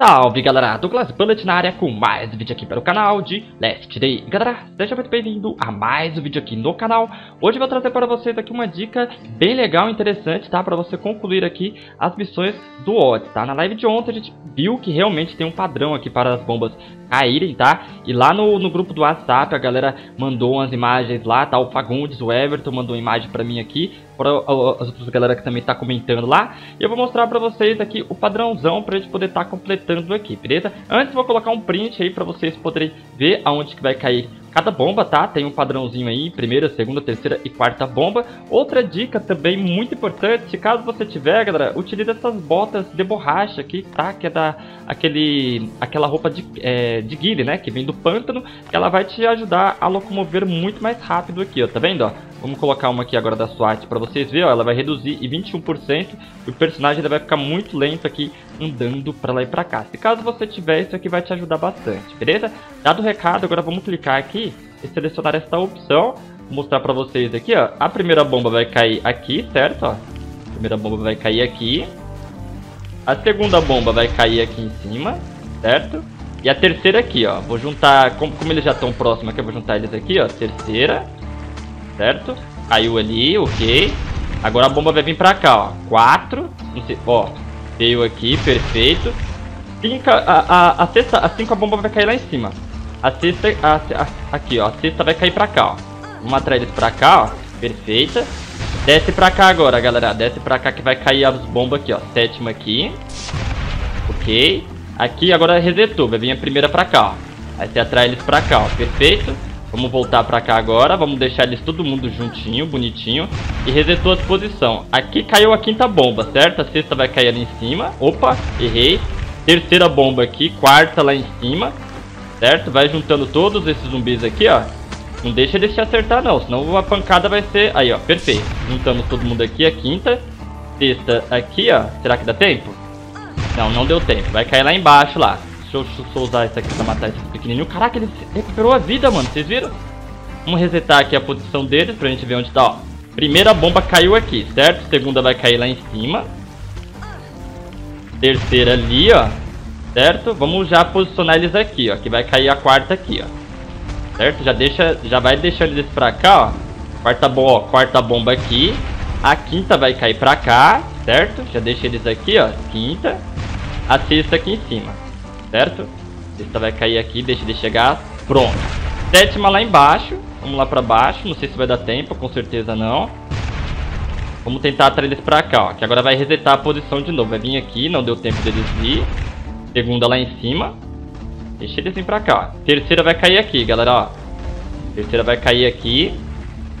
Salve galera, Douglas Bullet na área com mais um vídeo aqui para o canal de Last Day Galera, seja muito bem-vindo a mais um vídeo aqui no canal Hoje eu vou trazer para vocês aqui uma dica bem legal e interessante, tá? Para você concluir aqui as missões do Odds, tá? Na live de ontem a gente viu que realmente tem um padrão aqui para as bombas caírem, tá? E lá no, no grupo do WhatsApp a galera mandou umas imagens lá, tá? O Fagundes, o Everton mandou uma imagem para mim aqui para as outras galera que também tá comentando lá. E eu vou mostrar para vocês aqui o padrãozão para a gente poder estar tá completando aqui, beleza? Antes vou colocar um print aí para vocês poderem ver aonde que vai cair cada bomba, tá? Tem um padrãozinho aí, primeira, segunda, terceira e quarta bomba. Outra dica também muito importante, caso você tiver, galera, utilize essas botas de borracha aqui, tá? Que é da aquele, aquela roupa de, é, de guile, né? Que vem do pântano, ela vai te ajudar a locomover muito mais rápido aqui, ó. Tá vendo, ó? Vamos colocar uma aqui agora da SWAT para vocês verem, ó, ela vai reduzir em 21% e o personagem vai ficar muito lento aqui andando para lá e para cá. Se caso você tiver, isso aqui vai te ajudar bastante, beleza? Dado o recado, agora vamos clicar aqui e selecionar esta opção. Vou mostrar para vocês aqui, ó. A primeira bomba vai cair aqui, certo? Ó. A primeira bomba vai cair aqui. A segunda bomba vai cair aqui em cima, certo? E a terceira aqui, ó. Vou juntar, como, como eles já estão próximos aqui, eu vou juntar eles aqui, ó. Terceira certo? Caiu ali, ok. Agora a bomba vai vir pra cá, ó. Quatro. Ó, veio aqui, perfeito. Cinco, a, a, a sexta, a cinco a bomba vai cair lá em cima. A sexta, a, a, aqui, ó. A sexta vai cair pra cá, ó. Vamos atrair eles pra cá, ó. Perfeita. Desce pra cá agora, galera. Desce pra cá que vai cair as bombas aqui, ó. Sétima aqui. Ok. Aqui agora resetou. Vai vir a primeira pra cá, ó. Aí você atrai eles pra cá, ó. Perfeito. Vamos voltar pra cá agora, vamos deixar eles todo mundo juntinho, bonitinho. E resetou a posição. Aqui caiu a quinta bomba, certo? A sexta vai cair ali em cima. Opa, errei. Terceira bomba aqui, quarta lá em cima. Certo? Vai juntando todos esses zumbis aqui, ó. Não deixa eles te acertar não, senão a pancada vai ser... Aí, ó, perfeito. Juntamos todo mundo aqui, a quinta. Sexta aqui, ó. Será que dá tempo? Não, não deu tempo. Vai cair lá embaixo, lá. Deixa eu, usar isso aqui pra matar esse pequenininho. Caraca, ele recuperou a vida, mano. Vocês viram? Vamos resetar aqui a posição deles pra gente ver onde tá, ó. Primeira bomba caiu aqui, certo? Segunda vai cair lá em cima. Terceira ali, ó. Certo? Vamos já posicionar eles aqui, ó. Que vai cair a quarta aqui, ó. Certo? Já deixa, já vai deixando eles pra cá, ó. Quarta, bo ó, quarta bomba aqui. A quinta vai cair pra cá, certo? Já deixa eles aqui, ó. Quinta. A sexta aqui em cima certo? Sexta vai cair aqui, deixa ele chegar. Pronto. Sétima lá embaixo. Vamos lá pra baixo. Não sei se vai dar tempo, com certeza não. Vamos tentar atrair eles pra cá, ó. Que agora vai resetar a posição de novo. Vai vir aqui, não deu tempo deles vir. Segunda lá em cima. Deixa eles vir pra cá, ó. Terceira vai cair aqui, galera, ó. Terceira vai cair aqui.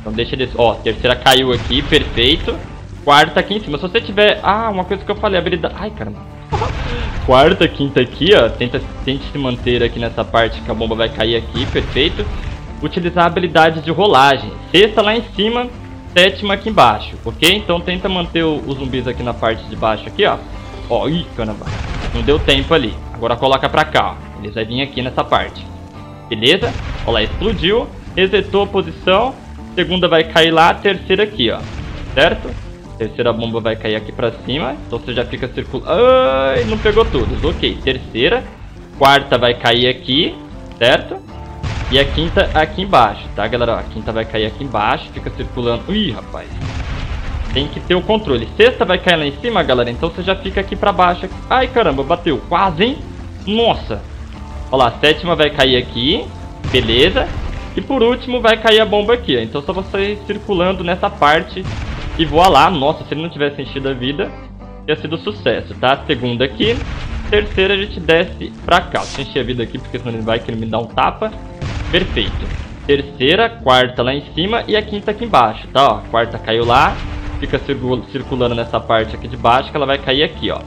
Então deixa eles... Ó, terceira caiu aqui, perfeito. Quarta aqui em cima. Se você tiver... Ah, uma coisa que eu falei, habilidade... Ai, caramba quarta, quinta aqui, ó. Tenta, tente se manter aqui nessa parte que a bomba vai cair aqui, perfeito. Utilizar a habilidade de rolagem. Sexta lá em cima, sétima aqui embaixo, ok? Então tenta manter os zumbis aqui na parte de baixo aqui, ó. Ó, ih, caramba. Não deu tempo ali. Agora coloca pra cá, ó. Eles vão vir aqui nessa parte. Beleza? Olha lá, explodiu. Resetou a posição. Segunda vai cair lá, terceira aqui, ó. Certo? Terceira bomba vai cair aqui pra cima. Então você já fica circulando. Ai, não pegou todos. Ok, terceira. Quarta vai cair aqui, certo? E a quinta aqui embaixo, tá, galera? a quinta vai cair aqui embaixo, fica circulando. Ih, rapaz. Tem que ter o controle. Sexta vai cair lá em cima, galera. Então você já fica aqui pra baixo. Ai, caramba, bateu. Quase, hein? Nossa. Olha lá, sétima vai cair aqui. Beleza. E por último vai cair a bomba aqui. Então só você ir circulando nessa parte e voar lá. Nossa, se ele não tivesse enchido a vida, ia sido sucesso, tá? Segunda aqui. Terceira a gente desce pra cá. Deixa eu encher a vida aqui, porque senão ele vai querer me dar um tapa. Perfeito. Terceira, quarta lá em cima e a quinta aqui embaixo, tá? Ó, quarta caiu lá. Fica circulando nessa parte aqui de baixo que ela vai cair aqui, ó.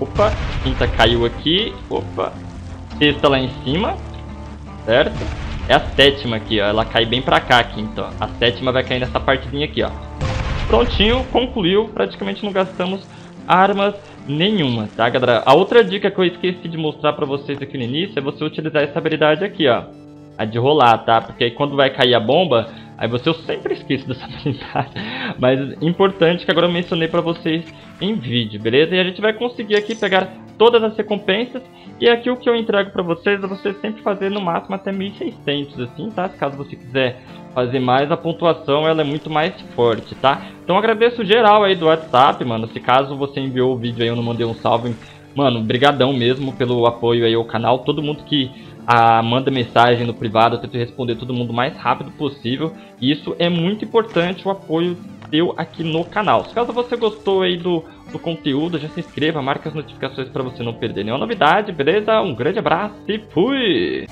Opa, quinta caiu aqui. Opa. Sexta lá em cima. Certo? É a sétima aqui, ó. Ela cai bem pra cá, a quinta, ó. A sétima vai cair nessa partezinha aqui, ó prontinho, concluiu, praticamente não gastamos armas nenhuma, tá galera? A outra dica que eu esqueci de mostrar pra vocês aqui no início é você utilizar essa habilidade aqui, ó. A de rolar, tá? Porque aí quando vai cair a bomba, aí você eu sempre esqueço dessa habilidade. Mas importante que agora eu mencionei pra vocês em vídeo, beleza? E a gente vai conseguir aqui pegar todas as recompensas. E aqui o que eu entrego para vocês é você sempre fazer no máximo até 1600, assim, tá? Se caso você quiser fazer mais, a pontuação ela é muito mais forte, tá? Então agradeço geral aí do WhatsApp, mano. Se caso você enviou o vídeo aí, eu não mandei um salve, mano, brigadão mesmo pelo apoio aí ao canal. Todo mundo que ah, manda mensagem no privado, eu tento responder todo mundo o mais rápido possível. Isso é muito importante, o apoio deu aqui no canal. Caso você gostou aí do, do conteúdo, já se inscreva, marque as notificações para você não perder nenhuma novidade, beleza? Um grande abraço e fui!